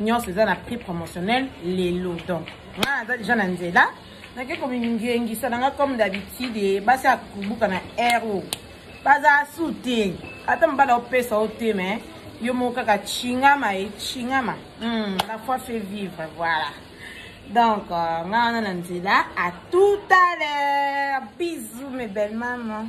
nyonso eza na prix promotionnel lelo donc ngai naza deja na nzela nake komingengisa na ngai comme d'habitude basi ya kobuka na ero baza su te ata mobala opesa o te mais yo moko kaka chingama e chingama mm, la foi fait vivre voilà donc euh, nga wana na nzela à tout à l'heure bisous mes belles mamans